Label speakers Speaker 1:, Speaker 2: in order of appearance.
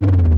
Speaker 1: you